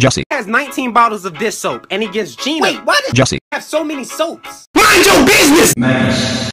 Jesse. has 19 bottles of this soap and he gives Gina. Wait, why does Jesse. have so many soaps? mind your business? Man.